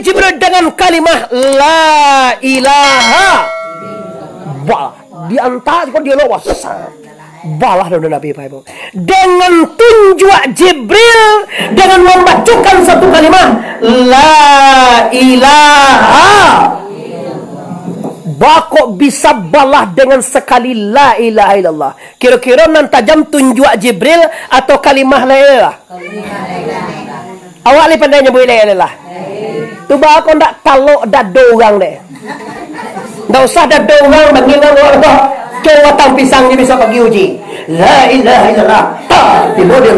Jibril dengan kalimah La ilaha. Balah. Di antara kau dia lawas. Balah dan Nabi Ibu Dengan tunjuk Jibril Dengan membacakan satu kalimah La ilaha. Bakok bisa balah dengan sekali la ilaha illallah. Kira-kira nan tajam tunjuk Jibril atau kalimah la ilaha. Awak ni pandai nyebut la ilaha. Tu ba aku ndak talok dado orang deh. Ndak usah dado orang bagi orang tu. Coba tang pisang ni bisa pergi uji. La ilaha illallah. Ta tibo dia.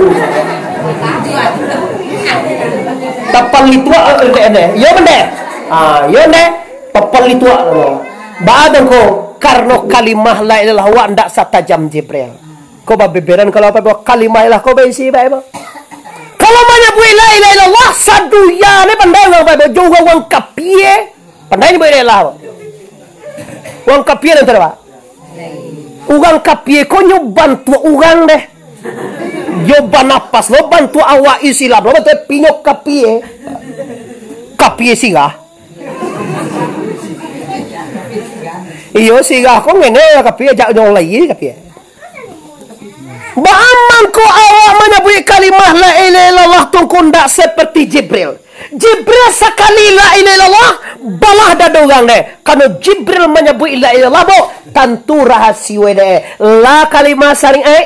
Tapal itu ada ada. Yo benda. Ah, yo ne. Tapal itu ada. Badan ko karena kalimah la ilaha wa ndak satajam Jibril. Ba beberan kalau apa kalimah lah ko besi ba ba. Kalau banyak buat la ilaha illallah sadu ya ne pandai orang ba juga wang kapie. Pandai ni buat la ilaha. Wang kapie nanti ba. Ugang kapie ko nyo bantu ugang deh. Yo banapas lo bantu awak isilah lo bantu pinyok kapie. Kapie sih Iyo siga ko ngene kapi ajak nyong lagi kapi. Baaman ko awak menyebut kalimah la ilaha illallah tungku ndak seperti Jibril. Jibril sekali la ilaha illallah balah dah orang deh. Kalau Jibril menyebut la ilaha illallah bo tentu rahasia deh. La kalimah saring ai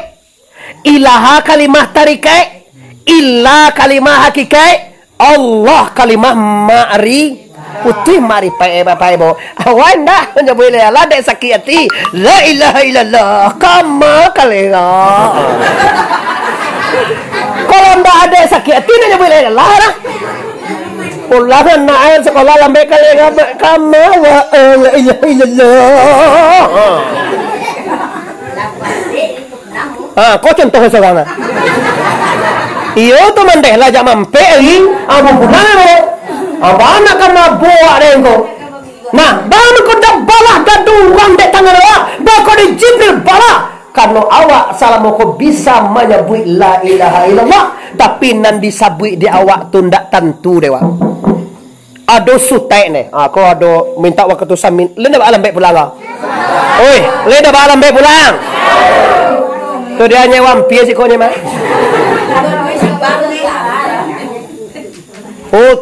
ilaha kalimah tarik ai illa kalimah hakikai Allah kalimah ma'ri putih mari pai bapak ibu awak dah menyebut la ilaha dek sakit hati. La ilaha illallah. Kama kalela kalau ndak ada sakit hati nak nyebut la ilaha lah. Ulah nak air sekolah lambai kali kama wa la ilaha illallah. Ah, kau contoh sekarang. Iyo tu mandeh lah jam mampe lagi. Abu punan mo. Kamu buat dengko? Nah, baru kau dah balah gaduh orang dek tangan awak. Baru kau di Jibril balah. Karena awak salah kau bisa menyebut la ilaha illallah. Tapi nan disabui di awak tu ndak tentu dewa. Ada sutai ni. Ah, kau ada minta waktu tu samin. Lenda alam baik pulang ah. Oi, lenda alam baik pulang. Tu dia nyewa wampir si kau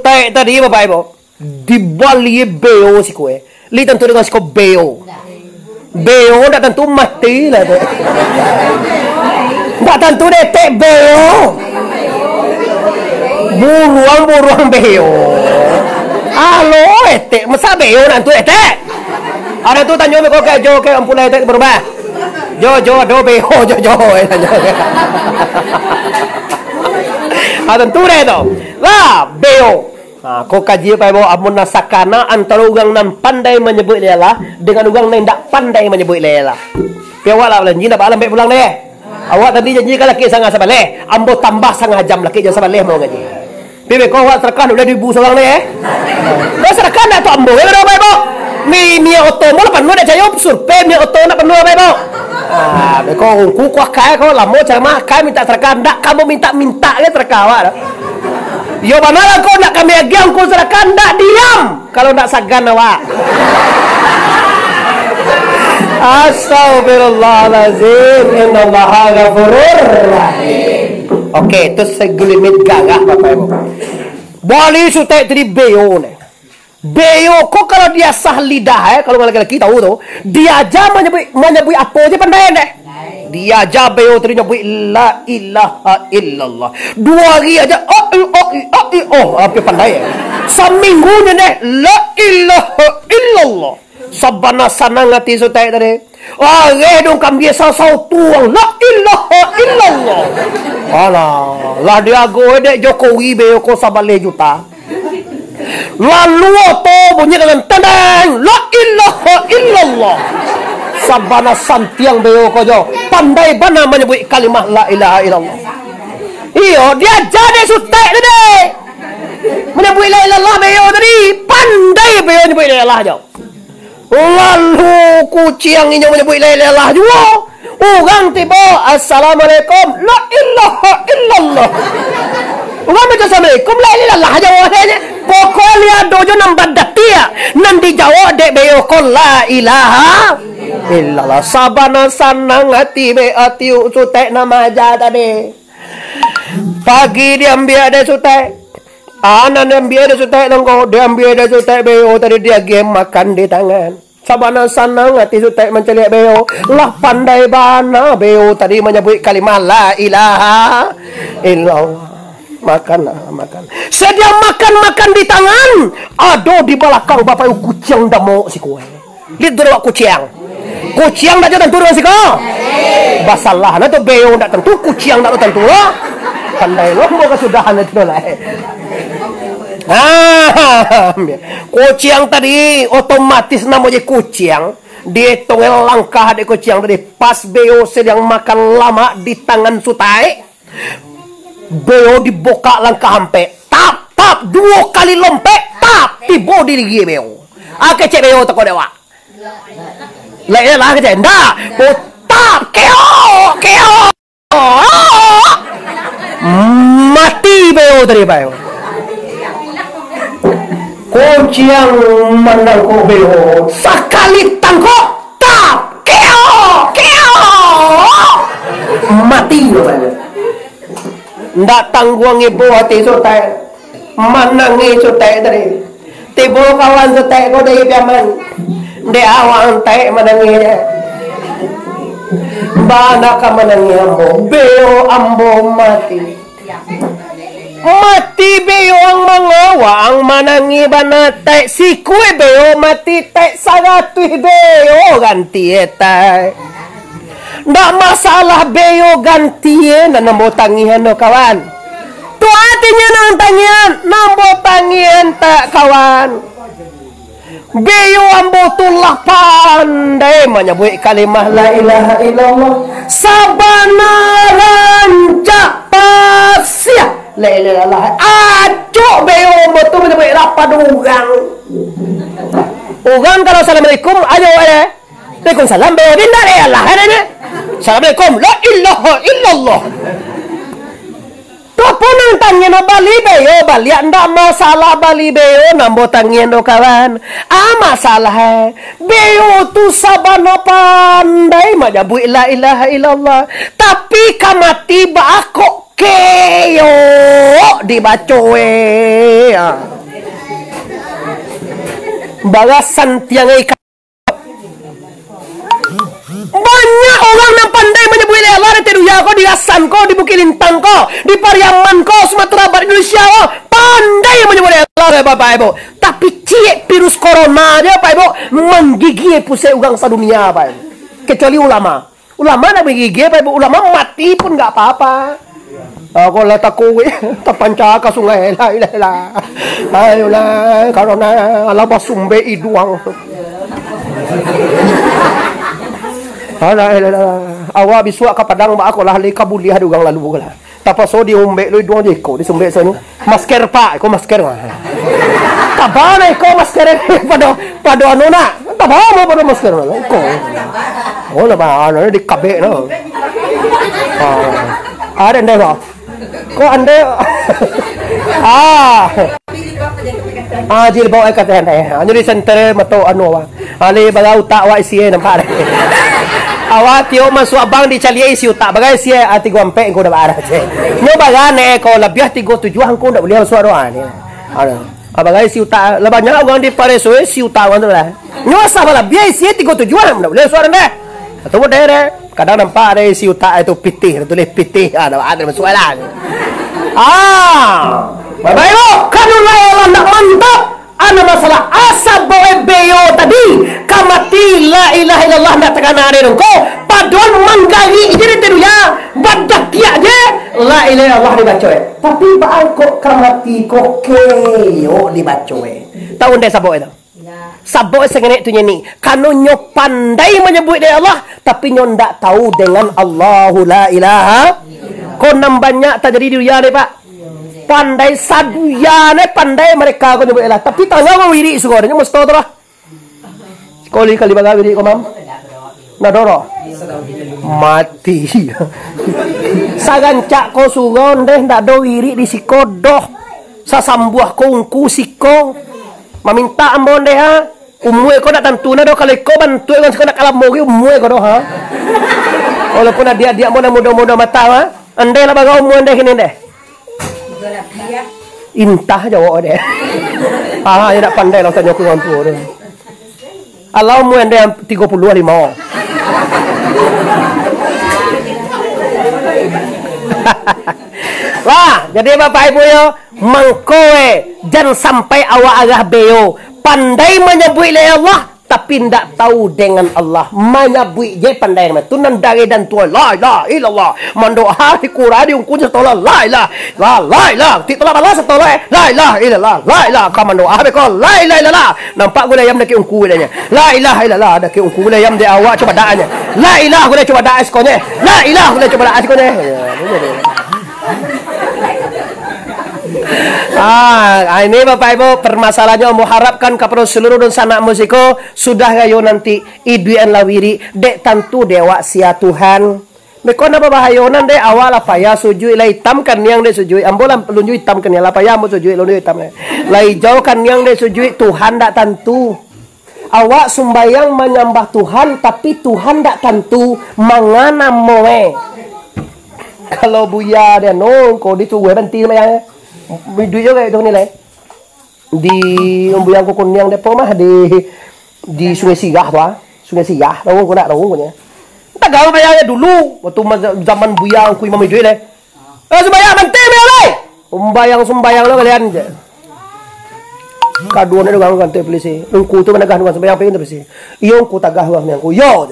tai tadi Bapak Ibu. Di Bali beo si kue. Li tentu dengan si beo. Beo tak tentu mati lah tu. Tak tentu deh tek beo. Buruang buruang beo. Halo, etek masa beo nanti etek. Ada tu tanya kau ke Jo ke ampun etek berubah. Jo jo do beo jo jo. Deh tu. Lah, beo. Ha, kau kaji apa ibu amun nasakana antara orang nan pandai menyebut lela dengan orang nan tak pandai menyebut lela. Piawak lah janji nak alam baik pulang deh. Awak tadi janji kalau laki sangat sabaleh, ambo tambah sangat jam laki jangan sabaleh mau ngaji. Bibi kau awak serkan udah ribu seorang deh. Kau serkan nak tu ambo, ya apa ibu? Mi mi auto mau lah penuh dah caya surpe mi auto nak penuh apa ibu? Ah, kau ku kuah kaya kau lamo cara mah minta serkan, tak kamu minta minta ya serkawa. Yo mana lah kau nak kami agiang kau serahkan tak diam kalau nak sagan awak. Astagfirullahalazim. Innallaha ghafurur rahim. Okey, itu segelimit gagah Bapak Ibu. Boleh sutai tadi beo ni. Beo kok kalau dia sah lidah eh kalau laki-laki tahu tu, dia aja menyebut menyebut apa je pandai deh. Dia aja beo tadi nyebut la ilaha illallah. Dua hari aja oh oh oh oh, oh apa pandai. Seminggu ni deh la ilaha illallah. Sabana sana ngati sutai tadi. Ah, redong kam biasa sau tuang la ilaha illallah. Alah, lah dia go dek Jokowi beo ko sabale juta. Lalu to bunyi dengan tenang la ilaha illallah. Sabana santiang beo ko jo. Pandai bana menyebut kalimah la ilaha illallah. Iyo, dia jadi sutek tadi. Menyebut la ilaha illallah beo tadi. Pandai beo menyebut la ilaha jo. Lalu kucing ini menyebut la illallah juga. Orang tiba Assalamualaikum La ilaha illallah Orang baca Assalamualaikum La ilaha illallah aja wahanya Pokoknya dojo nambah datia nanti jawa dek beyo ko la ilaha illallah. Sabana sanang hati be hati sutek nama aja tadi. Pagi diambil ada sutek. Anak diambil ada sutek nongko diambil ada sutek beyo tadi dia game makan di tangan. Sabana sanang hati sutek menceliak beo Lah pandai bana beo tadi menyebut kalimah la ilaha illallah makan makan. Sedia makan makan di tangan. Ado di belakang bapak kucing dah mau si kue. Lihat dulu kucing. Kucing dah tentu dulu si kau. Basalah na tu beo dah tentu kucing dah tentu lo pandai lo mau kesudahan itu lah ah kucing tadi otomatis namanya kucing. Dia tongel langkah di kucing tadi. Pas beo sedang makan lama di tangan sutai Beo dibuka langkah hampe. Tap, tap, dua kali lompat. Tap, tiba di lagi beo. Ake cek beo teko dewa. Lah ya lah kecek. Ndak. Tap, keo, keo. Mati beo tadi beo. Kunci yang menangkuk beo. Sekali tangkuk. Tap, keo, keo. Mati beo. Ndak tangguang ibu hati sotai. Manangi sotai dari. Tibo kawan sotai ko dari piaman. Nde awang tai manangi dia. Bana ka manangi ambo. Beo ambo mati. Mati beo ang mangawa ang manangi bana tai. Si kue beo mati tai. Sagatui beo ganti etai. Ndak masalah beyo gantian na nambo tangihan no kawan. Tu artinya nang tangian, nambo tangian tak kawan. Beyo ambo tullah pandai menyebut kalimah la ilaha illallah. Sabana rancak pasya. La ilaha illallah. Acuk beyo tu menyebut rapad ugang. Ugang kalau assalamualaikum ayo eh. Waalaikumsalam beyo dinda ya Allah. Ada Assalamualaikum. La ilaha illallah. Apa nang tanya no Bali beyo Bali ndak masalah Bali beyo nambo tanya no kawan. Ah masalah hai. Beyo tu sabana pandai majabu la ilaha illallah. Tapi kamati ba aku keyo dibacoe. Balasan tiang ikan banyak orang yang pandai menyebut Allah di Teruya kau, di Asan kau, di Bukit Lintang kau, di Pariaman kau, Sumatera Barat Indonesia kau. Pandai menyebut Allah Bapak Ibu. Tapi cik virus corona aja Pak Ibu menggigit pusat ugang sedunia Pak Ibu. Kecuali ulama. Ulama nak menggigit Pak Ibu. Ulama mati pun nggak apa-apa. Ako la takuwi, tapanca ka sungai la ila ila. Ayo la, karena ala basumbe iduang. Ala. Awa bisua ka padang ba ako lah li kabuli hadu gang lalu gula. Tapa so di umbe lo duang je ko di sumbe sanu. Masker pa ko masker ma. Tabana ko masker pado pado anu na. Tabana mo pado masker ma. Ko. Oh la ba ano di kabe no. Ah. Ada ndai ba? Ko ande Ah. Ah, jil bawa ay katahan ay. Ano ni center mato ano wa. Ali bagaw ta wa siye nang pare. Awat yo masuk abang di calia isi utak. Bagai si ati gua empe ko da bara che nyo bagane ko labiah ti go tujuan ko da boleh suara ani ada. Abagai si utak labanya gua di pare so si utak gua da nyo sa bala biai si ti go tujuan da boleh suara ne atau mo dere kadang nampak ada si utak itu pitih tulis pitih. Ada ada masuk lah ah! Bapak Ibu, kanunlah Allah nak mantap ana masalah asa boe beyo tadi kamati la ilaha illallah nak tekan are ko padon manggali jadi teru ya badak dia je. La ilaha illallah dibaca tapi baal kok kamati kok keyo dibaca tahu ndek sabo itu? Sabo sengenek tu ni Kanu nyo pandai menyebut dia Allah Tapi nyo ndak tahu dengan Allahu la ilaha. Kau nam banyak tak jadi dia ni pak pandai saduyane pandai mereka ko nyebut lah. Tapi tanya ko wiri sugornya mesti to lah. Kali kali baga wiri ko mam. Nadoro mati. Sagancak ko sugon deh ndak do wiri di sikodoh sasambuah ko ungku siko. Maminta ambon deh ha. Umue ko nak tantuna do kalau ko bantu kan sekolah kalam mogi umue ko do ha. Walaupun dia dia mau muda-muda mata ha. Andai lah baga umue deh ini deh. Intah jawab deh. Ah, ya pandai lah tanya ku mampu deh. Allah umue deh 35. Wah, jadi Bapak Ibu yo, mengkowe jangan sampai awak agak beo. Pandai menyebut Allah, tapi tidak tahu dengan Allah. Menyebut je pandai nama. Tunan dari dan tua. La ilaha illallah. Mando hari kuradi ungku je tola. La ilaha. La la ilaha. Ti tola bala setola. La ilaha illallah. La ilaha. Kamando hari ko. La ilaha illallah. Nampak gula yam daki ungku gulanya. La ilaha illallah. Daki ungku gula yam de awak coba daanya. La ilaha gula coba daa eskonya. La ilaha gula coba daa eskonya. Ah, ini Bapak Ibu permasalahannya harapkan kepada seluruh dan sanak musiko sudah gayo nanti iduan lawiri dek tentu dewa sia Tuhan. Meko napa bahayonan dek awal apa ya sujui lai hitam kan yang dek sujui ambola lunju hitam kan ya apa ya mau sujui lunju hitam lai jauh kan yang dek sujui Tuhan dak tentu. Awak sumbayang menyembah Tuhan tapi Tuhan dak tentu mangana moe. Kalau buya dia no kau itu gue banti ya duit juga itu nilai. Di yang ko kunyang depo mah di di Sungai Sigah tuh ah. Sungai Sigah tahu ko nak tahu ko nya tagal bayarnya dulu waktu zaman buyang ku imam itu le eh sembayang menti me le sembayang lo kalian kaduan itu kan kan polisi. Ungku tu mana gah sembayang pengen polisi. Iyo ungku tagah gah yang ku yo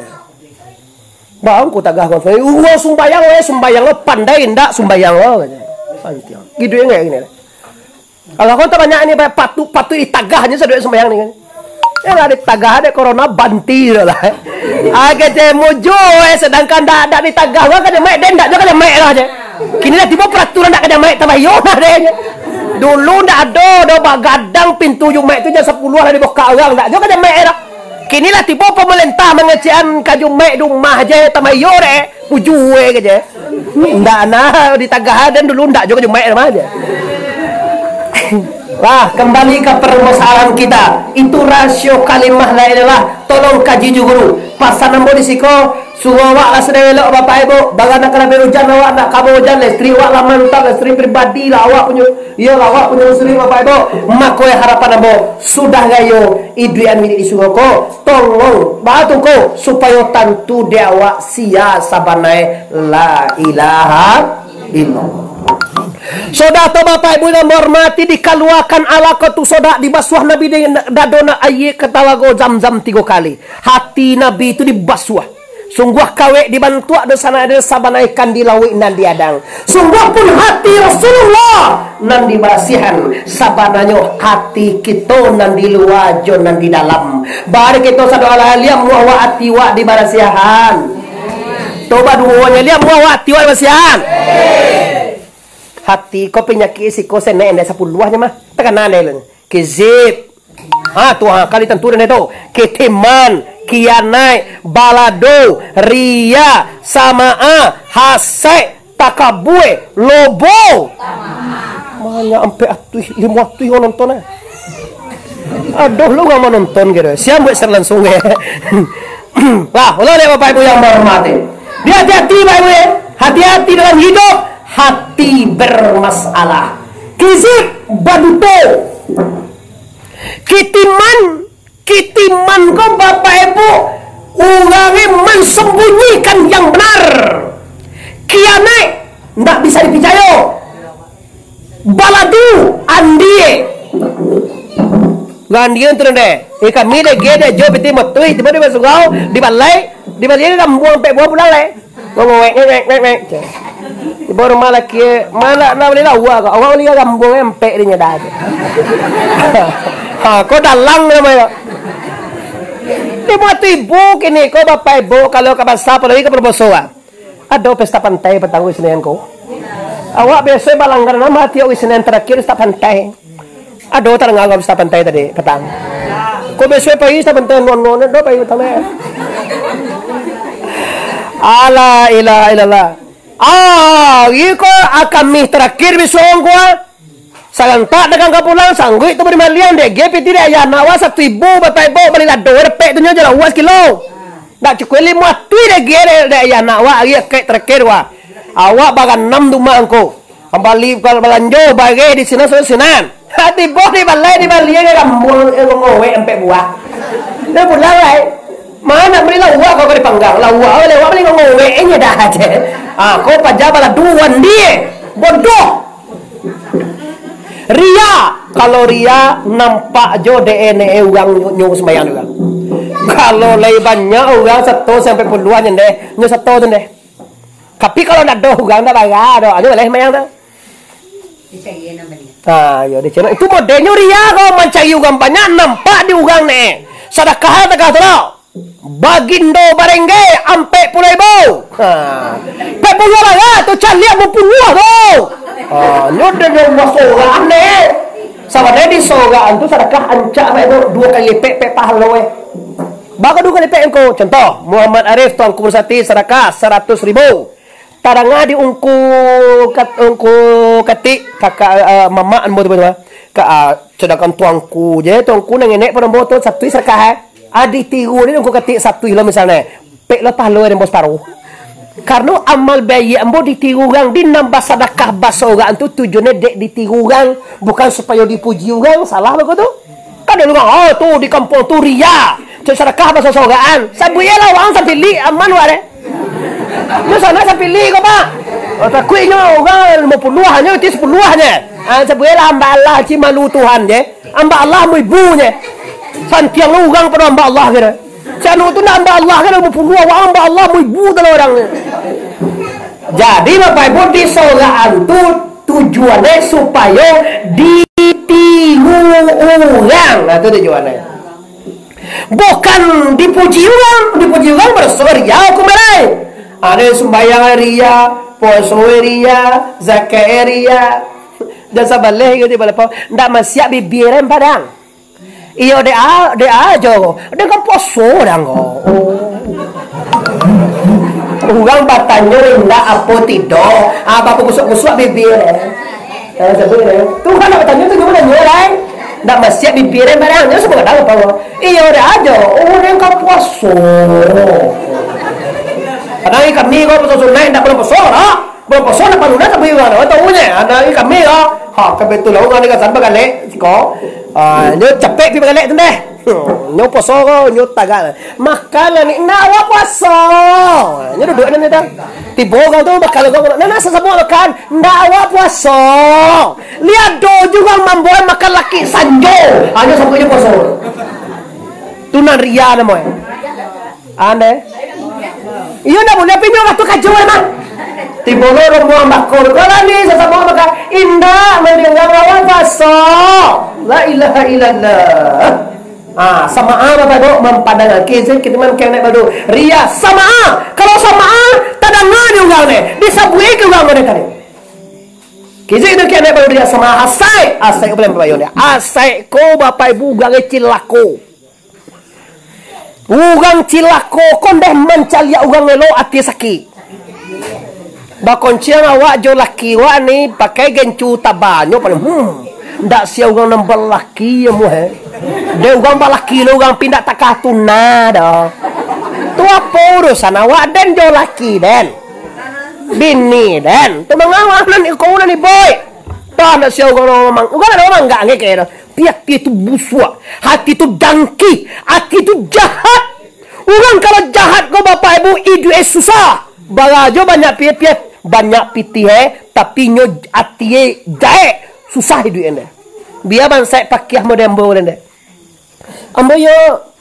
Bang, ku tagah kan. Uwa sembayang we sembayang lo pandai ndak sembayang lo Santiang. Gitu ya nggak gini. Kalau kau banyak ini patu patu itagahnya sudah sembahyang nih kan. Ya ada tagah ada corona banti lah. Agak je mojo eh sedangkan dak ada di tagah kan ada mek den dak juga ada mek lah je. Kini lah tiba peraturan dak ada mek tabayun ada je. Dulu ndak ada do gadang pintu yung mek tu je 10 lah di buka orang dak juga ada mek lah. Kini lah tiba pemerintah mengecian kaju mek rumah je tabayun eh. Pujue ke je. Ndak nah di tagah dan dulu ndak juga mek rumah je. Wah, kembali ke permasalahan kita. Itu rasio kalimah la ilaha. Tolong kaji juga Pasal nombor di siko, lah sedang elok bapak ibu. Bagan nak kena hujan awak nak kamu hujan listri awak lah mantap listri pribadi lah awak punya. Iya lah awak punya istri bapak ibu. Mako harapan ambo sudah gayo iduan milik isugo ko. Tolong batu ko supaya tantu dia awak sia sabanai la ilaha illallah. Soda to bapak ibu yang hormati dikaluakan ala tu soda di basuh Nabi dengan dadona ayat ketalago zam-zam tiga kali. Hati Nabi itu dibasuh. Sungguh kawe dibantu ada sana ada sabanaikan di lawi nan diadang. Sungguh pun hati Rasulullah nan dibasihan sabananya hati kita nan di luar nan di dalam. Bari kita sadu ala liam wa hati wa di barasihan. Toba duanya liam wa hati wa basihan hati ko penyakit si ko sen ende sa puluhnya mah. Tekan nane lang kizip ha tu ha kali tentu dan itu ketiman kianai balado ria samaa hasai takabue lobo. Mana ampe atuh lima atuh yang nonton eh. Aduh lu nggak mau nonton gitu. Siapa buat ser langsung ya ulah deh bapak ibu yang hormati dia hati-hati bapak ibu ya hati-hati dalam hidup hati bermasalah. Kizip baduto. Kitiman, kitiman ko Bapak Ibu, ulangi mensembunyikan yang benar. Kianai, tidak bisa dipercaya. Baladu, andie. Gandian tu deh. Ika mide gede jo piti motui tiba tiba sugau di balai di balai kan buang pe buang pulang le. Ngomong wek wek wek wek. Baru malah kia malah nak boleh lawa kau. Awak boleh gambung empek dia dah. ha, kau dalang nama ya. Dia buat ibu kini kau bapak ibu kalau kau bahasa apa lagi kau berbosoa. Ada pesta pantai petang Senin kau. Awak biasa balanggar nama hati Senin terakhir pesta pantai. Ada tak ngagap pesta pantai tadi petang. Kau biasa pergi pesta pantai non-non, pergi petang. Ala ilaha illallah. Ah, iko akan mi terakhir bisong ko. tak dengan kapulang sanggup itu beri malian deh. Gepi tidak ya nawa satu ibu bapak ibu beri lah dua repek tu nyonya uas kilo. Tak cukup lima tu deh gere deh ya nawa lagi kayak terakhir wah. Awak bagan enam rumah angko. Kembali kalau belanja bagi di sini sudah sinan. Hati boh di balai di balai ni rambut ngowe empat buah. Dia pulang lah. Mana uang kau di panggang. Lah uang oleh uang beri ngowe ini dah aja. Ah, kau pajak lah dua dia. Bodoh. Ria, kalau ria nampak jo DNA orang nyu sembayang juga. Kalau lebih banyak orang satu sampai puluhan deh, nyu satu tu deh. Tapi kalau nak do orang dah bayar do, anu boleh sembayang tu. Ah, yo di channel itu modelnya ria kau mencari orang banyak nampak di orang ni. Sedekah tak kata Bagindo barengge ampe pulai bau. Ha. Pe puluh lah ya, tu cari apa puluh tu. Ah, nyode yang masoga ane. Sama dia di soga antu sedekah ancak dua kali pe pe pahala we. Baka dua kali pe engko. Contoh, Muhammad Arif tuan kubur sati sedekah seratus ribu. Taranga di ungku kat ungku ketik kakak uh, mama an bodo bodo. Ka uh, tuanku je tuanku nang nenek pada boto satu sedekah eh. Adi tiru ni ungku ketik satu ilo misalnya. Pek lepas lo yang bos taruh. Karena amal bayi ambo ditiru orang di nambah sedekah bahasa orang tu tujuannya dek ditiru orang bukan supaya dipuji orang salah begitu kan ada orang oh tu di kampung tu ria. Tu sedekah bahasa orang sabu ya lah orang sampai li aman ware Ni sana sampai li kau pak. Oh, takuinya orang lima puluh hanya itu sepuluh hanya. Ah sabu ya lah amba Allah ci malu Tuhan je. Amba Allah mu ibunya santiang orang pada amba Allah kira Canu tu nak amba Allah kan mau puluh awak amba Allah mau ibu orang. Jadi Bapak Ibu di sogaan tu tujuannya supaya ditiru orang. Nah, itu tujuannya. Bukan dipuji orang, dipuji orang bersoria aku mulai. Ada sembahyang ria, puasa ria, zakat ria. Jasa balik gitu balik. Ndak masih bibiran padang. Iyo de a de ajo. De kan poso orang go. Ugang batanya rendah apa tidak? Apa kusuk-kusuk bibir eh? Eh, sebenarnya. Tuh kan batanya tu gimana nyerai? Ndak masih bibir barangnya semua tahu. Iyo de. Oh, de kan poso. Kadang kami kau poso sunai ndak perlu poso lah. Belum poso nak palunan tapi? Tahu nya? Ada kami lah. Pi balik tu deh. Nyo poso ko, nyo tagal. Makan ni nak apa poso. Nyo duduk ni dah. Tibo kau tu bakal kau nak nak sesama makan. Nak apa poso. Lihat do juga mamboy makan laki sanjo. Hanya sampai nyo poso. Tu nan ria nama. Ande. Iyo nak boleh pinjau waktu kajuan mah. Tibolo rumah makor kalau ni sesama maka indah mendengar lawan paso. La ilaha illallah. Ah, sama apa baru memandang kizin kita man kena baru ria sama kalau sama tadangan ugang ni disabui ke ugang mereka ni kizin itu kena baru ria? Sama asai asai boleh bayu ni asai ko bapak ibu ugang cilako ugang cilako kondeh mencali ugang lo ati sakit Bakon siang awak jo laki wa ni pakai gencu tabanyo pada hmm ndak sia orang nambah laki ya mu he. De orang balaki lo orang pindah takah tuna dah. Tu apa urusan? Awak dan jo laki den. Bini den. Tu mengawak nan kau nan boy sia orang orang orang ada orang? Enggak ngek kira. Pihak dia tu busuk hati tu dangki. Hati tu jahat. Orang kalau jahat kau bapak ibu idu es susah. Bagajo banyak piat-piat banyak piti he tapi nyo atie jae susah hidup ende biar ban sai pakiah mo dembo ende ambo yo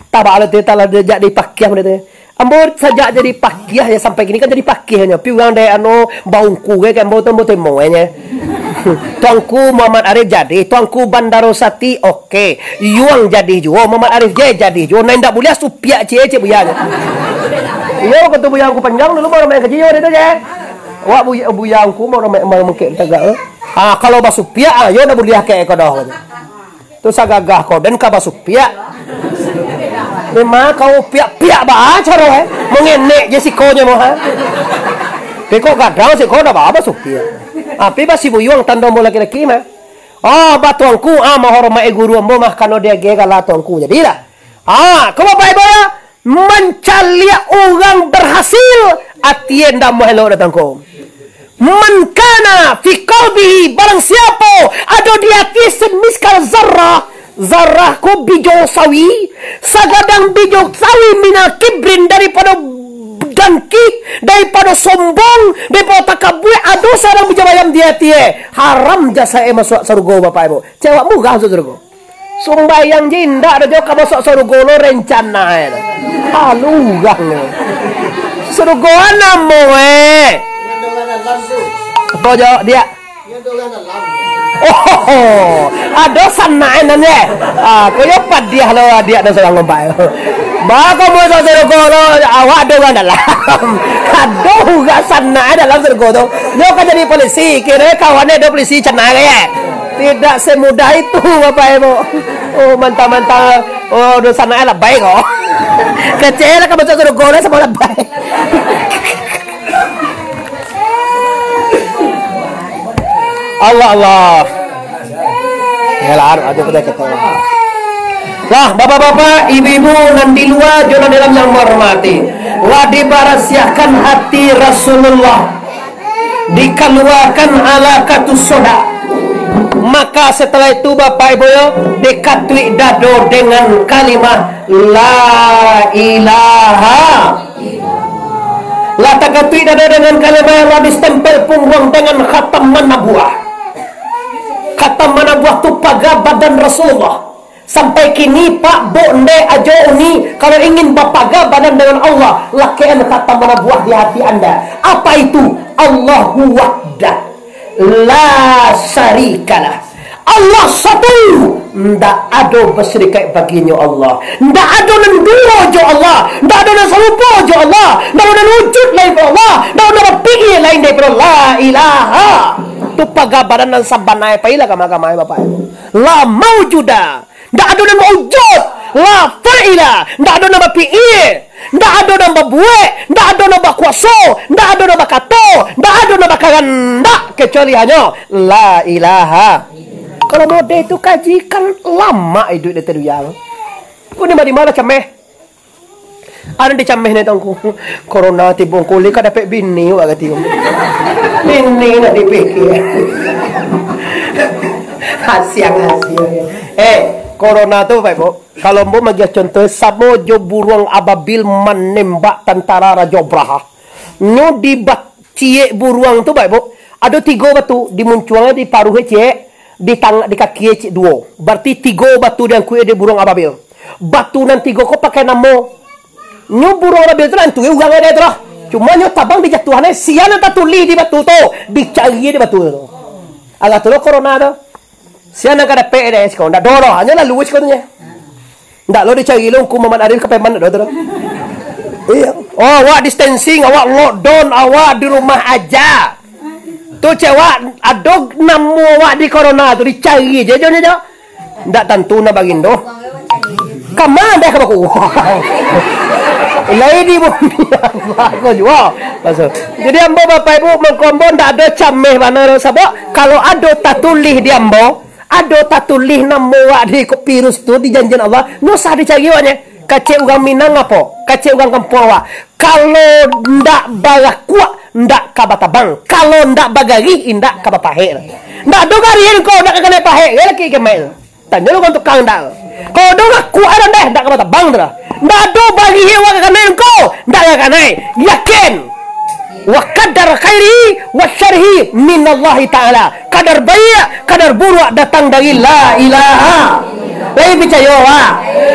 tabala te tala de jadi pakiah mo de ambo saja jadi pakiah ya sampai gini kan jadi pakiahnya pi uang de anu baungku ke kan boto boto mo nya tuangku Muhammad Arif jadi tuangku Bandaro Sati oke okay. yuang jadi juga Muhammad Arif je jadi juga nah ndak boleh supia cie cie buyanya Yo ketemu yang aku panjang dulu baru main kecil itu je. Wak bu bu yang ku mau mau mungkin tagak. Ah kalau basupia ayo na buliah ke ko dah. Tu sagagah ko dan ka basupia. Memang kau piak-piak ba cara eh. Mengenek je si konya mo ha. Pe ko gadang si ko dah ba basupia. Ah pe basi bu yang tanda mo laki-laki mah. Oh, batuangku, ah, mahormati guru ambo mah kano dia gega lah tuangku. Jadi lah. Ah, kau apa ibu ya? Mencari orang berhasil, atien dah mahelo datang kau. Menkana fi qalbihi barang siapa ada di hati semiskal zarrah zarrah ko bijo sawi sagadang bijo sawi mina kibrin daripada dengki daripada sombong daripada takabur ada sarang bijabayam di hati haram jasa e masuk surga bapak ibu. Cewek muka masuk surga? Sumbayang jinda ada jauh masuk surga lo rencana ya. Halu gang surga namo eh. Apa dia? Oh, ada sana nanya. Ah, kau ya dia lo dia ada seorang. Maka mau so surga lo awak ada kan dalam. Aduh, gak sana dalam surga tu. Yo kan jadi polisi, kira kawannya ada polisi cina ya. Tidak semudah itu Bapak Ibu. Oh, mantap-mantap. Oh, dosa sana lah baik kok. Kecil kan masuk surga lo semua baik. Allah Allah. Ya lah, ada pada kata. Lah, bapak-bapak, ibu-ibu dan di luar jodoh dalam yang menghormati. Wa dibarasiakan hati Rasulullah. Dikeluarkan ala katu soda. Maka setelah itu Bapak Ibu ya dikatui dado dengan kalimat La ilaha La takatui dado dengan kalimat yang distempel punggung dengan khatam manabuah kata mana buah tu pagar badan Rasulullah. Sampai kini pak bonde ajo uni kalau ingin berpagar badan dengan Allah lakian kata mana buah di hati anda. Apa itu? Allahu wahdah. La syarikalah Allah satu ndak ada berserikat baginya Allah ndak ada nan dua Allah ndak ada nan serupa Allah ndak ada wujud lain Allah ndak ada pikir lain daripada la ilaha tu pagabaran ng sabanay pa ila kamagamay bapak ibu. La mawjuda. Da ado na mawjud. La fa'ila. Da ado na mapi'i. Da ado na mabuwe. Da ado na bakwaso. Da ado na bakato. Da ado na bakaganda. Kecuali hanya la ilaha. Kalau mode itu kaji kan lama itu itu yang. Kau di mana mana cameh? Ano di chameh na itong corona tibong kuli ka dapat bini wa gati yung. Bini na dipikir. Hasyang hasyang. Eh, corona tu Pak. Kalau mau magi contoh samo jo buruang ababil menembak tentara Raja Braha. No di bat cie buruang tu Pak. Ada tiga batu dimunculnya di paruh cie di tang di kaki dua. Berarti tiga batu yang kue di burung ababil. Batu nanti go kau pakai nama nyo burung na biltro ang tuyo ugang ada tro cuma nyo tabang di jatuhan eh siya na tatuli di batu to dicari di batu to agak tulo corona to siya na kada pe de ko nda doro hanya la luwis ko nya nda lo dicari lo ku maman aril ka peman do tro iya. Oh awak distancing awak lockdown awak di rumah aja tu cewek adog namu awak di corona tu dicari je je je ndak tentu na bagindo kamanda ka ko Lady pun aku juga. Masuk. Jadi ambo bapak ibu mengkombo ndak ada cameh mana sabok kalau ada tatulih di ambo, ada tatulih namo di virus tu di janjian Allah, no sah dicari wanya. Kace ugang Minang apa? Kace ugang kampung awak. Kalau ndak baga kuat, ndak kabata bang. Kalau ndak bagari, ndak kabapahe. Ndak dogari kau ndak kena pahe. Lagi kemel. Tanya lu kan tukang ndak. Kau dong kuat deh, ndak kabata bang dah. Nado bagi hewa kanai ko. Daga kanai. Yakin. Wa kadar khairi wa syarhi min Allah Ta'ala. Kadar baik, kadar buruk datang dari la ilaha. Lai percaya wa.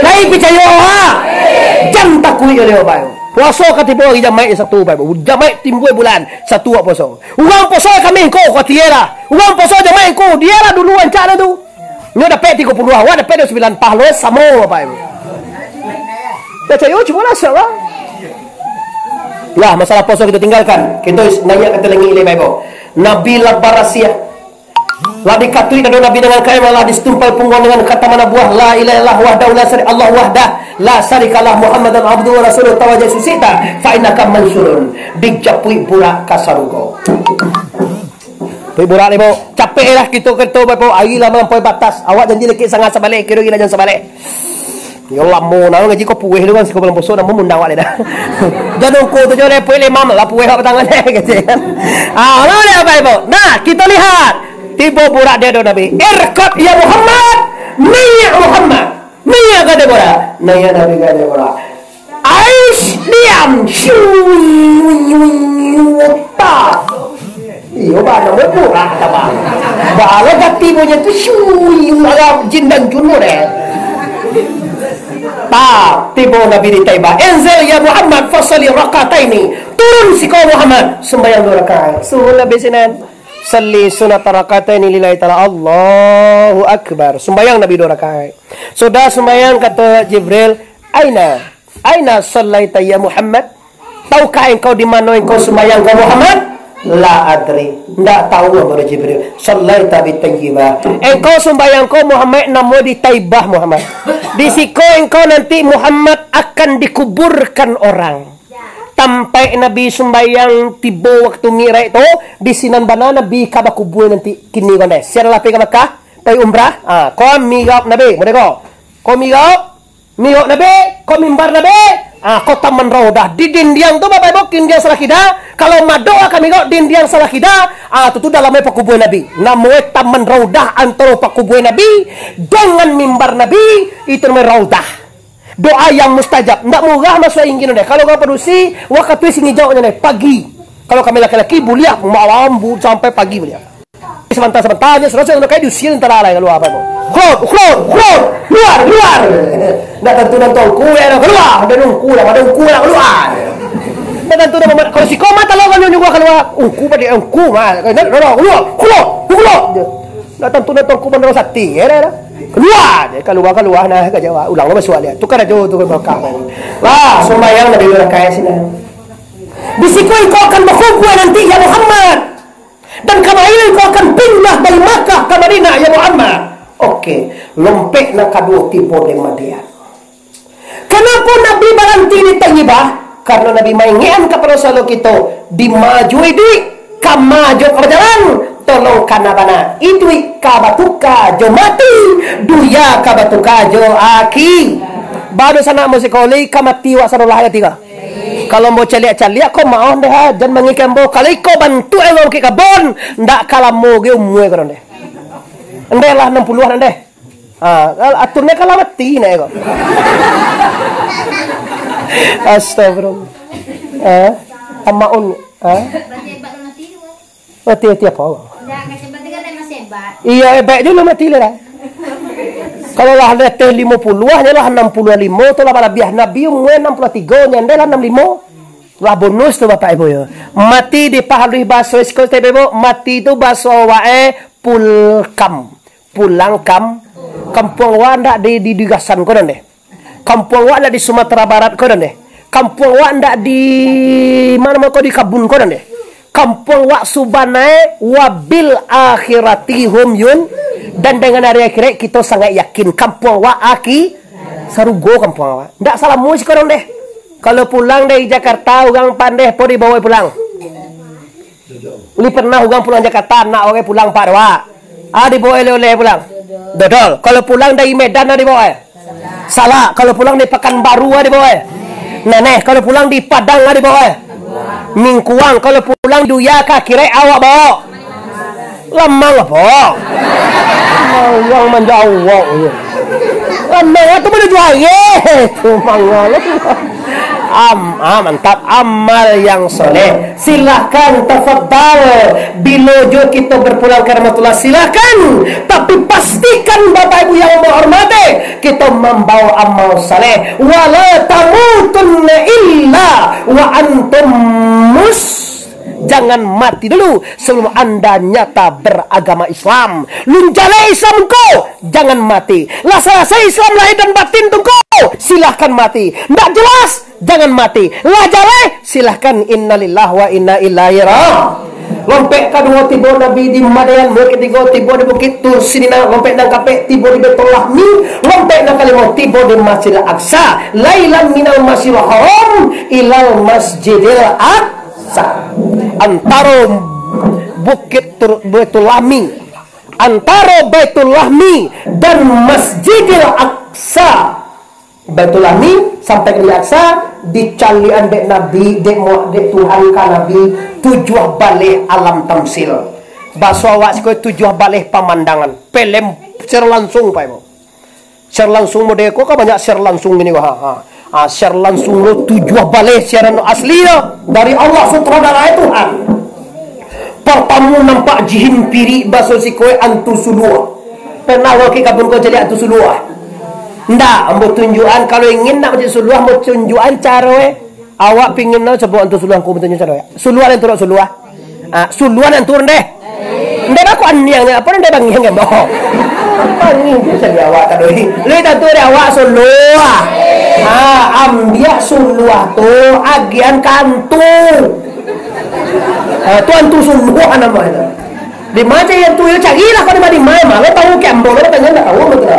Lai percaya wa. Jam takui oleh bayu. Puasa katipu lagi jamai satu bayu. Jamai timbul bulan satu apa puasa. Uang puasa kami ko ko tiara. Uang puasa jamai ko dia lah duluan cara tu. Nyo dapat 30 awak dapat 9 pahlawan sama apa ibu. Baca yo cuma lah salah. Lah masalah puasa kita tinggalkan. Kita nanya kata ile Bible. Nabi lah Lah dikatui dan Nabi dengan kaya malah distumpal punggung dengan kata mana buah la ilaha illallah wahdahu la syarika Allah wahdah la syarikalah Muhammadan abduhu rasuluh tawajjah susita fa innaka mansurun dijapui pula kasarugo. Pui burak ni po. Capek lah kita kereta po. Hari lama lampau batas. Awak janji lagi sangat sebalik. Kira gila jangan sebalik. Ya Allah mo na ngaji ko puweh lu kan siko bulan puso na mo mundang wala dah. Jangan ko tu jole puweh le mam lah puweh apa tangan eh gitu. Ah, dia apa ibu? Nah, kita lihat tiba burak dia do Nabi. Irkab ya Muhammad. Miya Muhammad. Nah ya diam. Niya mo deh. Ta tibo Nabi di Taibah. Enzel Muhammad fasali rakataini. Turun si kau Muhammad sembahyang dua rakaat. Suruh Nabi sinan. Salli sunat rakataini lillahi ta'ala. Allahu Akbar. Sembahyang Nabi dua rakaat. Sudah sembahyang kata Jibril, "Aina? Aina sallaita ya Muhammad?" Tahukah engkau di mana engkau sembahyang kau Muhammad? La adri. Tidak tahu kepada Jibril. Sallaita bi. Engkau sembahyang kau Muhammad namo di Taibah Muhammad. Di siku engkau nanti Muhammad akan dikuburkan orang. Sampai Nabi sembahyang tiba waktu mira itu di sinan bana Nabi kaba kubur nanti kini deh. Siapa lapi ke Makkah? Pai umrah. Ah, kau migap Nabi, mana kau? Kau migap? Migap Nabi? Kau mimbar Nabi? Ah, kota menrodah di dindiang tu bapak ibu dindiang salah kita. Kalau madoa kami kok dindiang salah kita. Ah, tu tu dalamnya pakubui Nabi. Namanya taman raudah antara pakubui Nabi dengan mimbar Nabi itu namanya raudah. Doa yang mustajab. Tidak murah masuk ingin deh. Kalau kau produksi, waktu sini jauhnya deh pagi. Kalau kami laki-laki buliah malam bu sampai pagi buliah. Sebentar-sebentar aja, selesai udah kayak diusir antara lain keluar apa bu. Keluar, keluar, keluar, keluar, keluar. Nggak tentu nonton kue, keluar. Ada nungku ada nungku lah keluar. Nggak tentu nonton kalau si koma kalau kan juga keluar. Ungku pada ungku mah. Keluar, keluar, keluar, keluar. Nggak tentu nonton ku bener sakti, ya dah. Keluar, keluar, keluar. Nah, kejawab. Ulang lo soal dia. Tukar aja, tukar berkah. Wah, sembahyang Nabi orang kaya sini. Bisiku kau akan berkumpul nanti ya Muhammad. Dan kemarin kau akan pindah dari Makkah ke Madinah ya Muhammad. Oke, lompek nak kadua tipe di Madian. Kenapa Nabi berhenti di Tayyibah? Karena Nabi maingian kepada selalu kita di maju di kamaju ke jalan tolong kana bana itu kabatuka jo mati duya kabatuka jo aki baru sana musikoli kamati wa sarullah ya tiga kalau mau celiak-celiak kau mau deh dan mengikan bo kalau kau bantu elok ke kabon ndak kalah mau ge umwe kau deh Ande lah 60-an ande. Ah, aturnya kalah mati nih kok. Astagfirullah. Eh, amaun. Eh? Mati mati apa? Iya, hebat juga mati lah. Kalau lah ada teh lima puluh, hanya lah enam puluh lima, tu lah biah Nabi umur enam puluh tiga, nyanda lah enam lima. Lah bonus tu bapak ibu ya. Mati di pahalui baso sekolah teh mati tu baso wae pulkam. Pulang kam. Kampung wa ndak di di digasan ko deh. Kampung wa di Sumatera Barat ko deh. Kampung wa ndak di mana mau di Kabun ko deh kampung wa subanae wabil akhirati hum yun dan dengan hari akhirat kita sangat yakin kampung wa aki sarugo kampung wa ndak salah musik ko deh kalau pulang dari Jakarta ugang pandai po dibawa pulang Li pernah ugang pulang Jakarta nak orang pulang Pak Dewa Ah dibawa oleh-oleh pulang. Dodol. Kalau pulang dari Medan ah dibawa. Salah. Kalau pulang dari Pekanbaru ah dibawa. Neneh kalau pulang di Padang ah dibawa. Mingkuang kalau pulang Duya kah kira awak bawa. Lamang apa? Yang menjawab. Lamang itu mana jual ye? Itu mangal am ah, mantap amal yang soleh silahkan tafadhal bilojo kita berpulang ke rahmatullah silahkan tapi pastikan bapak ibu yang menghormati kita membawa amal soleh wala tamutunna illa wa antum mus Jangan mati dulu sebelum anda nyata beragama Islam. Lunjale Islam kau, jangan mati. Lah saya Islam lahir dan batin kau, silahkan mati. Nggak jelas, jangan mati. Lah jale, silahkan innalillah wa inna ilaihi Lompek kedua tiba Nabi di Madayan Bukit ketiga tiba di Bukit Tur Sinina Lompek dan kapek tiba di Betul Lahmi Lompek dan kalimau tiba di Masjid Al-Aqsa Lailan minal Masjid Haram Ilal Masjidil Aqsa antara bukit Baitul Lahmi antara Baitul Lahmi dan Masjidil Aqsa. Baitul Lahmi sampai ke Aqsa dicalian dek Nabi dek dek Tuhan ka Nabi tujuh balik alam tamsil. Bahasa awak sekoi tujuh balik pemandangan. Pelem secara langsung pak ibu. Secara langsung mode kok banyak secara langsung ini wah ha ah, langsung lo tujuh balik siaran asli dari Allah sutradara Tuhan pertama nampak jihin piri baso si kowe antu sulua pernah lo kita pun kau jadi antu sulua ndak ambo tunjukan kalau ingin nak jadi sulua mau tunjukan cara we awak pingin nak coba antu sulua kau tunjuk cara sulua yang turun sulua ah? Sulua yang turun deh. Ndak aku aniang apa ndak bang yang bohong. Pangin bisa di awak kadoi. Lu di awak sulua. Ah, ambiak sulua tu agian kantung. Uh, tuan tu semua nama itu. Di mana yang tu cari lah kau di mana malah tahu kembo lo tanya tak tahu betul.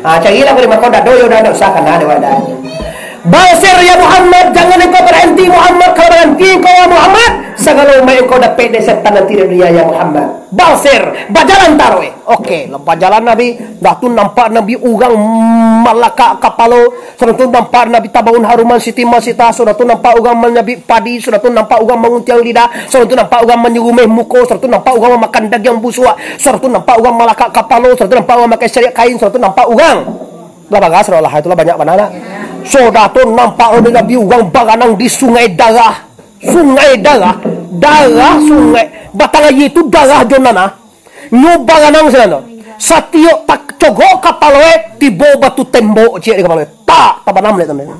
Ah cari lah kau di mana kau dah doyo dah dah usah kan ada wadah. Basir ya Muhammad, jangan engkau berhenti Muhammad, kalau berhenti engkau ya Muhammad, segala umat engkau dapat dari setan nanti dia ya Muhammad. Basir, bajalan taruh. Oke, lepas jalan Nabi, dah tu nampak Nabi ugang malaka kapalo, sudah tu nampak Nabi tabaun haruman siti masita, sudah tu nampak ugang Nabi padi, sudah tu nampak ugang menguntiang lidah, sudah tu nampak ugang menyurumeh muko, sudah tu nampak ugang makan daging busuk, sudah tu nampak ugang malaka kapalo, sudah tu nampak ugang makan syariat kain, sudah tu nampak ugang. Lah bagas lah? Itulah banyak banana. Soda tu nampak oleh Nabi ugang baganang di sungai darah. Sungai darah. Darah sungai. Batang ayi itu darah jonana. Nyu baganang sana. Satio tak cogok kapal we tibo batu tembok cik di kapal we. Tak, tak banam lihat teman.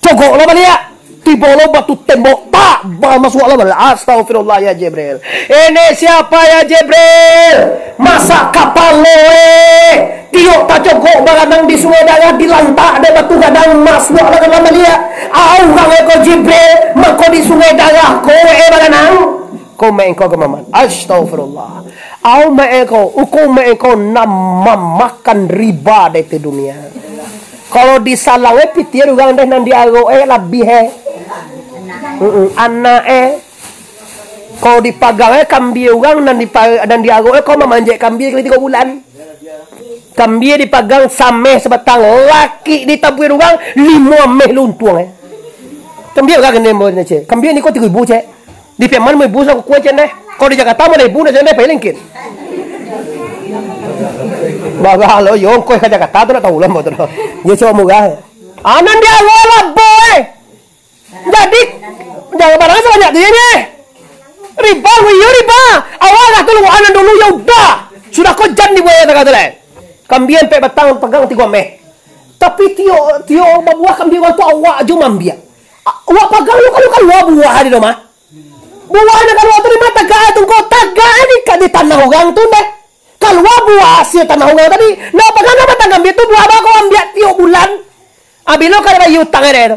Cogok lo balik tiba lo batu tembok tak masuk Allah astagfirullah ya Jibril. Ini siapa ya Jibril? Masa kapal lo eh tiok tak cukup baranang di sungai darah di lantak ada batu gadang masuk Allah dalam dia orang eko Jibril mako di sungai darah kowe eh baranang kau mengko ke maman astagfirullah au mengko uku mengko nama makan riba di dunia. Kalau di salangnya pitir ugang deh nanti ago eh lebih eh. uh, anak eh. Kalau dipagang eh kambie uang dan di dan diago eh kau memanjat kambie kali tiga bulan. Kambie dipagang sameh sebatang laki ditabui uang lima meh luntuang eh. Kambie gak kena mau cek kambie ni kau tiga ibu cek di peman mau ibu sa kue cek deh kau di Jakarta mau ibu cek deh paling kit. Baga halo yo kau ke Jakarta tu nak tahu lah mau tu. Dia coba mugah. Anan dia lah boy. Jadi jangan barang banyak dia ni. Riba, wiyo riba. Awal dah tolong dulu ya udah. Sudah kau jangan dibuat kata kata. Kambian pe batang pegang tiga meh. Tapi tio tio babuah kambian waktu awak aja mambia. Awak pegang lu kalau kalau buah di rumah. Buah ada kalau terima taga tu kau taga ni kat di tanah orang tu deh. Kalau buah hasil tanah orang tadi, nak pegang apa tangan tu buah apa kau ambil tio bulan. Abilo kalau bayu tangan dia.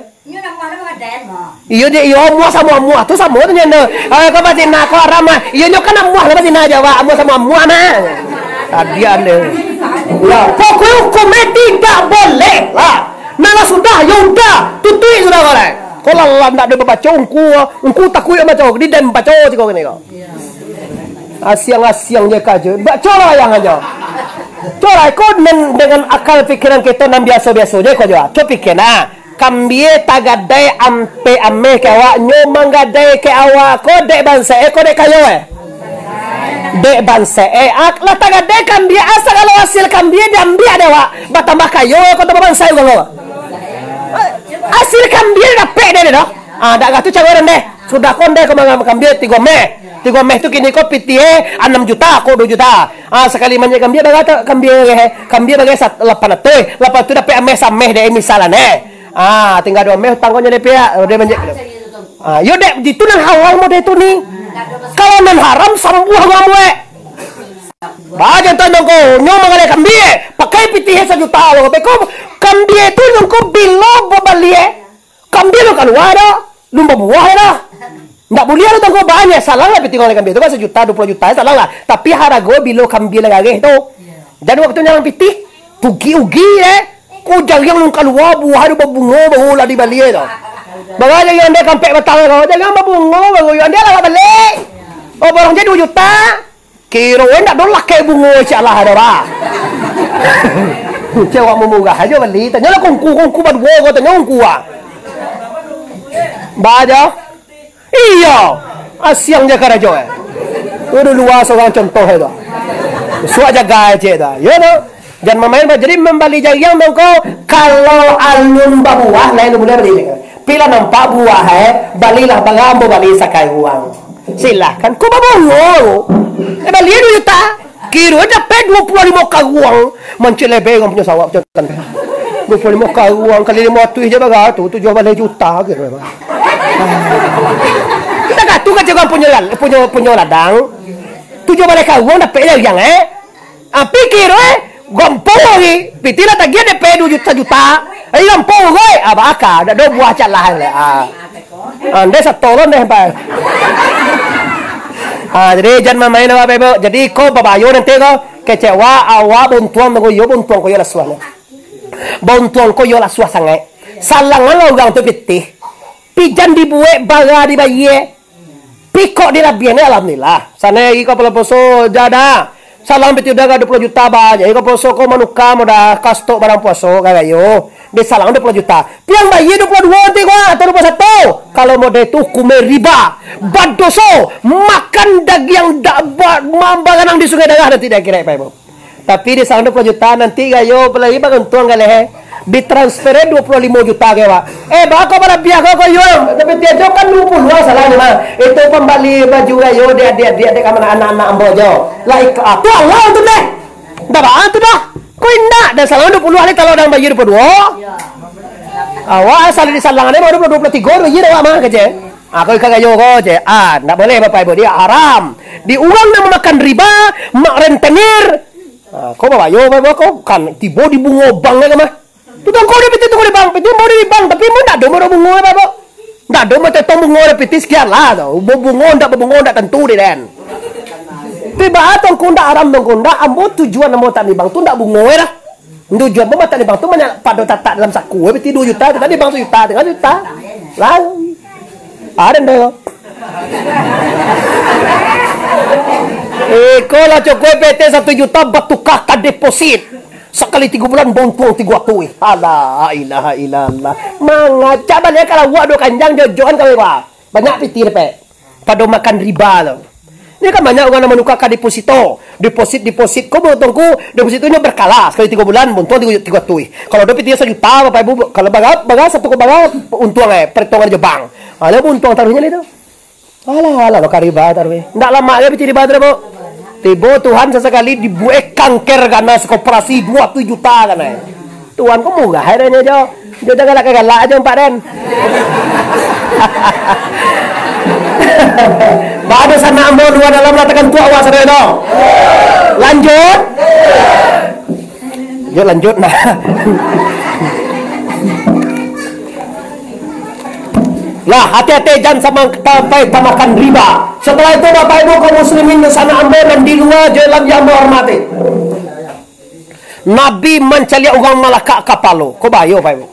Iyo dia iyo mua sama mua tu sama tu nyana. Ah kau pasti nak kau ramah. Iyo nyo kan mua kau pasti nak jawab mua sama mua mah. Tadi ane. Ya, pokoknya hukum tidak boleh lah. Nala sudah, ya udah, tutui sudah kau lah. Kau lah nak dia baca ungku, ungku takut baca, di dan baca sih kau kau. Asyang-asyang je kaje. Baca lah yang aja. Coba kau dengan akal pikiran kita nam biasa-biasa je kau jawab. Coba fikir nah kambie tagadai ampe ame ke awak nyo manggadai ke awak. Ko dek banse e ko dek kayo eh? Dek banse e ak la tagadai kambie asa kambie diambil ada wa batambah kayo ko tambah banse ko hasil kambie dapat deh dah. Ah dak gatu cawe deh. Sudah konde ko mangam kambie tiga me tiga meh tu kini ko pitie enam juta ko dua juta. Ah sekali manja kambie bagata kambie kambie bagai lapan tu lapan tu dapat ame sameh deh misalnya eh Ah, tinggal dua meh tanggonya dia pihak. Dia menjek. Ah, yo dek itu nan halal mau itu nih. Kalau nan haram sambuh kamu eh. Bajan tuh nongko nyom mangale kambie, pakai pitih sejuta lo. Beko kambie itu nongko bilo bobalie. Kambie lo kan wada, lumba buah dah. Nggak boleh lo tangko banyak salah lah oleh kambie itu kan sejuta dua puluh juta salah lah. Tapi harago bilo kambie lagi itu. Dan waktu nyang pitih, pugi ugi eh. Kujang yang nung kalwa buhay ba bungo ba hula di baliye do. Baga yang dia kampek batang kau, jangan berbungo, bago yang dia lah balik. Oh, barang 2 juta. Kira nak dolak ke bungo insya-Allah. Cewek mau munggah aja beli, tanya lah kongku kongku bad gua kau tanya kongku ah. Baja. Iya. Asyang jaga rajo eh. Udah luas orang contoh itu. Suat jaga aja dah. Ya no. Jangan memain jadi membali yang dongko kalau alun babuah lain boleh beli. Pila nampak buah eh, balilah bagambo bali sakai uang. Silahkan. Kau bawa Eh bali dulu juta. Kira aja pe 25 ka uang. Mencelebe punya sawak jangan. 25 ka uang kali 5 tu je baga tu tu juta kira baga. Kita kat tu kan punya punya punya ladang. Tu jual balik ka uang dapat yang eh. Ah pikir eh gompong lagi. Pitila tagian DP 2 juta juta. Ay gompong gue. Ah baka ada dua buah calah le. Ah. Anda satu orang deh, Pak. Ah, jadi jangan main apa ibu. Jadi kau babayo nanti kau kecewa awak buntuan dengan yo buntuan kau yo la suana. Buntuan kau yo la suah sangai. Salangan lo gang tu pitih. Pijan dibuat baga di bayi. Pikok di labian alhamdulillah. Sana kau poso jada. Salam piti udah gak 20 juta banyak. Iko poso ko manuka mo dah kasto barang puaso kagayo. Di salam 20 juta. Piang bayi 22 nanti gua atau 21. Kalau mau itu kume riba. Badoso makan daging dak mambangan di sungai darah nanti dah kira apa ibu. Tapi di salam 20 juta nanti gayo pelai bagan tuang galehe ditransfer 25 juta pak. Eh bako pada biar kau kau yo? Tapi dia jo kan 20 salah nih mah itu pembali baju gayo dia dia dia dia kamar anak-anak ambo jo like ah Allah tu deh. Dah bah tu dah. Kau indah? Dan salah 20 hari kalau dah bayar 22 awak asal di salangan ini baru 23 bayar awak mah kece Aku gayo kau je, ah, tak boleh bapak ibu dia haram. Diulang nama makan riba, mak rentenir. Ah, kau bawa yo bapak kau kan tiba di bungo bang mah. Kau dia piti tu kau bang, piti di bang, tapi mau nak domo bungo apa bo? Nak domo tu tong bungo piti sekian lah tu. Bungo ndak bungo ndak tentu di den. Tiba atong kunda aram dong kunda, ambo tujuan ambo tak bang tu ndak bungo lah. Tujuan ambo tak bang tu banyak pada tatak dalam saku, piti dua juta, tadi bang tu juta, tiga juta. Lah, ada ndak? Eh, kalau cukup PT satu juta bertukar deposit. Sekali tiga bulan bontuang tiga waktu. Alah, ilaha ilallah. Manga, coba lihat kalau gua dua kanjang jojoan kau apa? Banyak pitir pe. Pada makan riba lo. Ini kan banyak orang yang menukar deposito. Deposit, deposit. Kau mau tunggu depositonya berkala. Sekali tiga bulan, bontuang tiga, tiga waktu. Kalau dia pitir sejuta, bapak ibu. Kalau baga, baga satu ke baga, untung eh. Perhitungan je bang. Alah, untung taruhnya itu. Alah, alah, lo kariba taruh. Nggak lama ya pitir riba taruh. Tiba Tuhan sesekali dibuat kanker karena koperasi 20 juta eh. Tuhan kok murah akhirnya jo. Dia jangan galak galak aja Pak Den. Baada sana ambo dua dalam mengatakan tua awas ada no. Lanjut. Yuk lanjut nah. Lah hati-hati jangan sama sampai makan riba. Setelah itu Bapak Ibu kaum muslimin di sana ambil dan di luar jalan yang menghormati. Nabi mencari orang malaka kapalo. Kau bayo Bapak Ibu.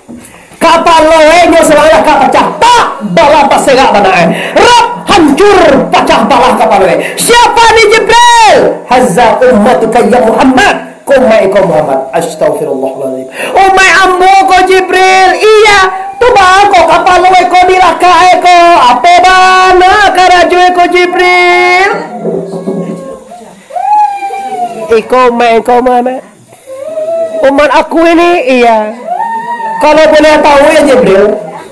Kapalo nya selalu kap pecah. Tak bala pasegak mana eh. Rap hancur pecah bala kapalo eh. Siapa ni Jibril? Hazza ummatuka ya Muhammad. Kau Muhammad. Astagfirullahaladzim. Umai ambo kau Jibril. Iya. Tu ba ko kapalo ko dilaka ko. Apa bana karaju ko Jibril. Iko mai ko mama. Umat aku ini iya. Kalau boleh tahu ya Jibril.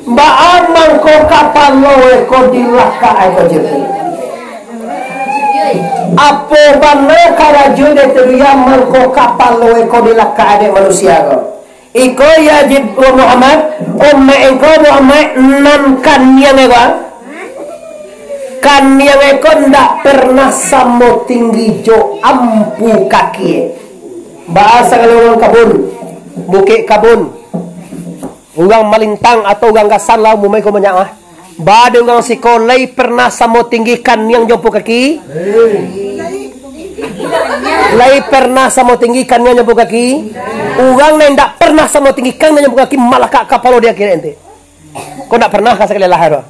Mbak amang ko kapalo ko dilaka ko Jibril. Apa bana karaju de teriya man ko kapalo ko dilaka ade manusia ko. Iko ya jib Muhammad, umma iko Muhammad enam kan yang ego. Kan yang ego ndak pernah samo tinggi jo ampu kaki. Bahasa kalau kabun, bukit kabun, orang malintang atau orang gasan lah umumnya kau banyak ah. Bada orang sikolai pernah samo tinggi kan yang jompo kaki. Lai pernah sama tinggi kan yang nyampu kaki. Orang yang tak pernah sama tinggi kan yang nyampu kaki malah kak kapal dia kira ente. Kau tak pernah kasih kali lahir.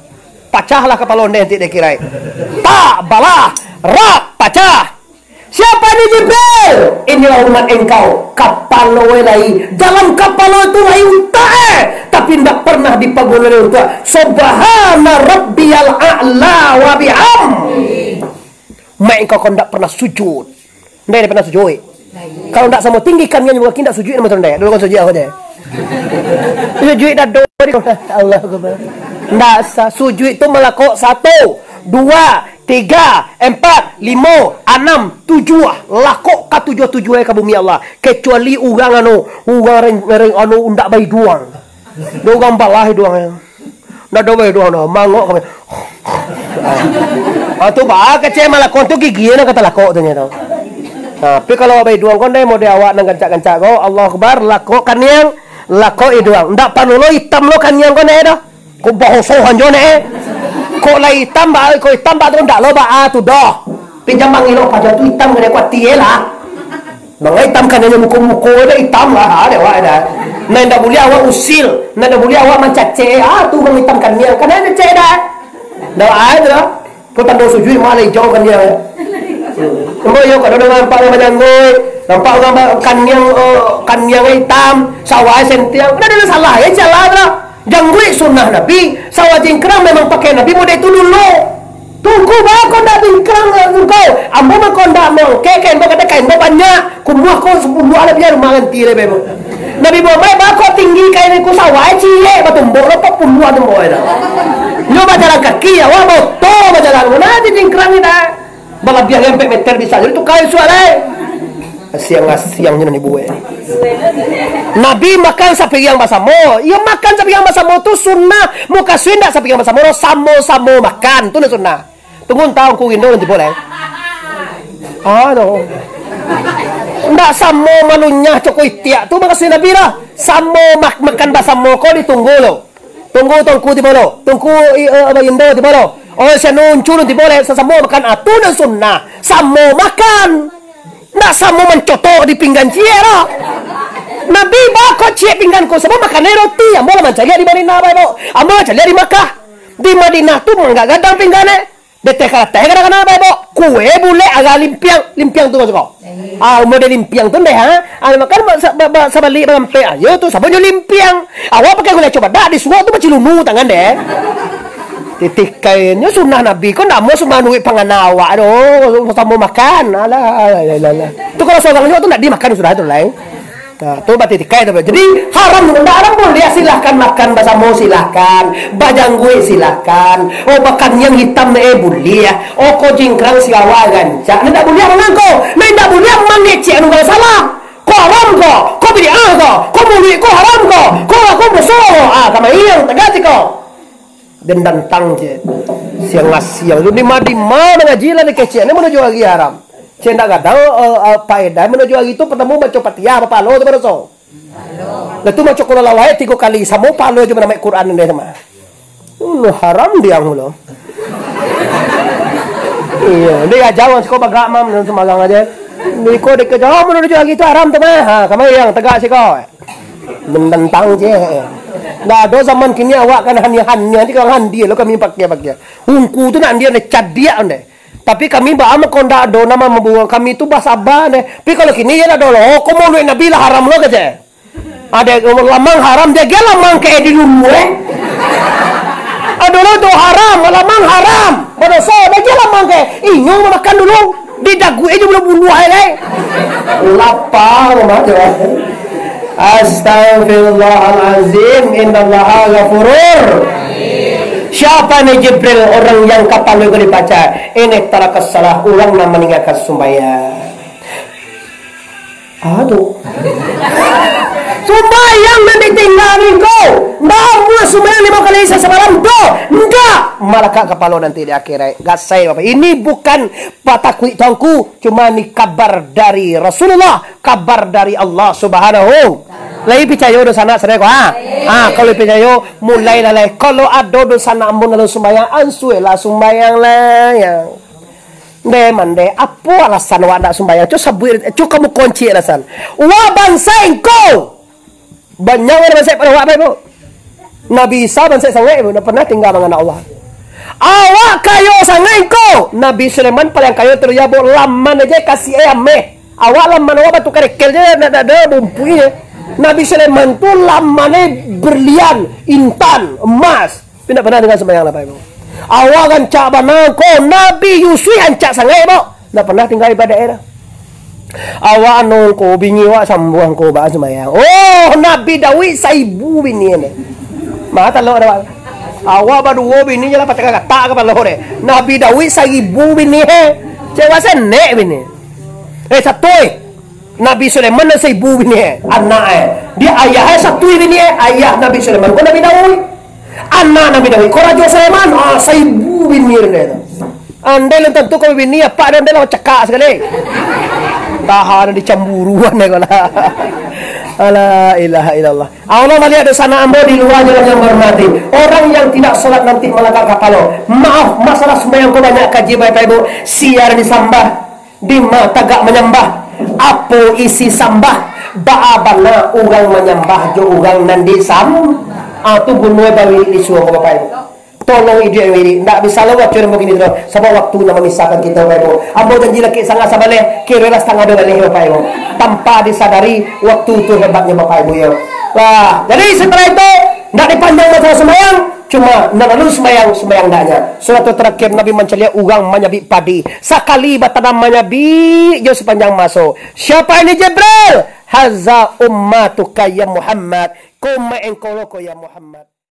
Pacahlah kepala onde nanti dia kira. Tak, balah, rak, pacah. Siapa ini Jibril? Inilah umat engkau. Kapal lo lagi. Dalam kapal itu lagi eh. Tapi tidak pernah dipagun oleh untuk. Subhana rabbiyal a'la wa bi'am. Mak engkau kau tidak pernah sujud. Tidak pernah sujud. Kalau tidak sama tinggi kan yang juga tidak sujud nama tuan Dulu kau sujud aku deh. Sujud dah dua. Allah Akbar. Tidak sujud itu melakukan satu, dua, tiga, empat, lima, enam, tujuh. Lakok ka tujuh tujuh ke bumi Allah. Kecuali orang anu, ring ring anu undak bayi duang. Doang balah duang. Nak do bayi duang no, mangok kami. Ah tu ba kecil malah kon tu gigi nak kata lakok tu nyata. Tapi kalau bayi duang kon deh mau awak nang gancak-gancak kau Allah Akbar lakok kan yang lakok itu duang. Ndak panu lo hitam lo kan yang kon deh dah. Ko bohoso hanjo ne. Ko la hitam ba ko hitam ba tu ndak lo ba ah tu dah. Pinjam mang ilo pada tu hitam kena kuat tie lah. Bang hitam kan hanya muka-muka ada hitam lah ada wa ada. Ndak boleh awak usil, ndak boleh awak mencace ah tu bang hitam kan dia kan ada cek dah. Dah ada dah. Ko tanda sujud malai jauh kan dia. Kau yo kalau nampak orang menyanggoi, nampak orang kan yang kan yang hitam, sawah sentiang, ada ada salah ya salah lah. Janggui sunnah Nabi, sawah jingkrang memang pakai Nabi muda itu dulu. Tunggu bah kau dah bingkrang kau. Ambo mah kau dah mau. Kayak kain kata kain kau banyak. Kumbuah sepuluh ada biar le bebo. Nabi bawa mai bah kau tinggi kain ku sawah cie batumbo lo puluh ada mau ada. Yo jalan kaki ya wah moto jalan mana di jingkrang ini dah. Bala biar sampai meter di sana itu kain suara. Siang siangnya nih buwe. Nabi makan sapi yang basamo. Ya makan sapi yang basamo tu sunnah. Muka sunnah sapi yang basamo samo samo makan tu sunnah. Tunggu tahu ku indo nanti boleh. Ah no. Ndak samo malunya cokoi tiak tu maka sunnah bira. Samo mak makan basamo ko ditunggu lo. Tunggu tunggu di bolo. Tunggu apa indo di bolo. Oh saya nuncur di boleh sesamo makan atu dan sunnah. Samo makan. Samo mencotok di pinggan ciera. Nabi bako cie pinggan ko sebab makan roti. Ambo lah mencari di Madinah apa ibu? Ambo mencari di Makkah. Di Madinah tu enggak gadang pinggane. Dete kala teh kada kana apa ibu? Kue bule agak limpiang, limpiang tu masuk. Ah, umur dia limpiang tu deh ha. Ah makan sabali sampai ayo tu sabonyo limpiang. Awak pakai gula coba dah di semua tu macam lumu tangan deh. Titik kainnya sunnah Nabi. Kok mau semua duit panganawa aduh sama makan? Alah alah alah itu kalau seorang itu ndak dimakan sudah itu lain. Nah, tuh berarti tikai itu. Jadi haram. Ndak haram boleh dia silahkan makan mau silahkan, bajang gue silahkan, oh makan yang hitam eh boleh ya, oh kau jingkrang siawa ganca, ndak boleh orang kau, ndak boleh mangeci anu kalau salah. Kau haram kau, kau bid'ah kau, kau boleh kau haram kau, kau kau musuh, ah kama iyang tegati kau dan dantang je siang siang lu di madi mana ngaji lah ni kecil ni menuju lagi haram cenda gak tahu apa eda menuju lagi itu pertemu baca patiah apa palo tu so Lalu macam kalau lawai tiga kali sama palo cuma nama Quran ni sama. Lu haram dia mulu. Iya, dia jawab kau bagak mam dan semagang aja. Ni kau dekat jauh menuju lagi itu haram tu mah. Ha, kamu yang tegak sih kau. Menentang je. Dah do zaman kini awak kan hanya hanya ni kalau handi lo kami pakai pakai. Hungku tu nak dia nak cadia ande. Tapi kami ba ama konda do nama membuang kami tu bahasa ba ne. Tapi kalau kini ya do lo kau mau nabi lah haram lo kaje. Ada lamang haram dia gel lamang ke di dulu eh. Ada lo tu haram, lamang haram. Pada so dia gel lamang ke. Inyo makan dulu. Di dagu aja belum bunuh ai. Lapar mah Astaghfirullahalazim. Innallaha ghafurur. Siapa nih Jibril? Orang yang kapal itu dibaca Ini tara kesalah orang yang meninggalkan sembahyang. Aduh Sembahyang nanti tinggalin kau Bawa sembahyang lima kali semalam tuh Enggak Malah kak kepala nanti di akhirat Gak saya bapak Ini bukan patakwi tongku Cuma ini kabar dari Rasulullah Kabar dari Allah subhanahu Lagi percaya do sana sedek ha. Ah, kalau percaya mulai lalai. Kalau ada do sana amun lalu sembahyang ansue lah sembahyang lah yang. De mande apa alasan wa nak sembahyang? Cu sabui cu kamu kunci alasan. Wa bangsa engkau. Banyak orang bangsa pada wa apa Nabi Isa ban saya sangai na pernah tinggal dengan Allah. Awak kayo sangai ko. Nabi Sulaiman paling kayo terjabo laman aja kasih ayam meh. Awak laman awak batu kerekel je nak ada bumpu ini. Nabi Sulaiman tu lamane berlian, intan, emas. Tidak pernah dengar sembahyang apa ibu. Awak kan cak banang ko Nabi Yusuf yang cak sangai ibu. Tidak pernah tinggal ibadah era. Awak anong ko bingi wa sambuang ko ba sembahyang. Oh Nabi Dawid saibu bini ini. Mata lo ada Awak baru wo bini jala pataka kata ka pala hore. Nabi Dawid saibu bini he. Cewa ne bini. Eh satu. Nabi Sulaiman na saibu bini he. Anak eh. Dia ayah eh satu bini he. Ayah Nabi Sulaiman. Ko Nabi Dawid. Anak Nabi Dawid. Ko Raja Sulaiman. Ah saibu bini he. Anda yang tentu kau bini apa dan anda cakap sekali. Tahan di camburuan ya kala. La ilaha illallah. Allah melihat di sana ambo di luarnya yang bermati. Orang yang tidak sholat nanti melangkah kapalo. Maaf, masalah sembahyang kau banyak kaji baik ibu. Siar disambah, di tagak menyembah. Apa isi sambah? Baabana urang menyembah jo urang nandi sam. Ah tu gunung bawi di suara bapak ibu tolong ide ini. Ndak bisa lewat curi begini terus. Sebab waktu nak memisahkan kita Ibu. Ambo janji lagi sangat sabale kira setengah dua lagi Bapak Ibu. Tanpa disadari waktu itu hebatnya Bapak Ibu ya. Lah jadi setelah itu ndak dipanjang masalah sembahyang cuma nak lalu sembahyang sembahyang ndaknya suatu terakhir Nabi mencelia ugang menyabi padi. Sakali batanam menyabi jo sepanjang masuk. Siapa ini Jibril? Haza ummatuka ya Muhammad. Kuma engkoloko ya Muhammad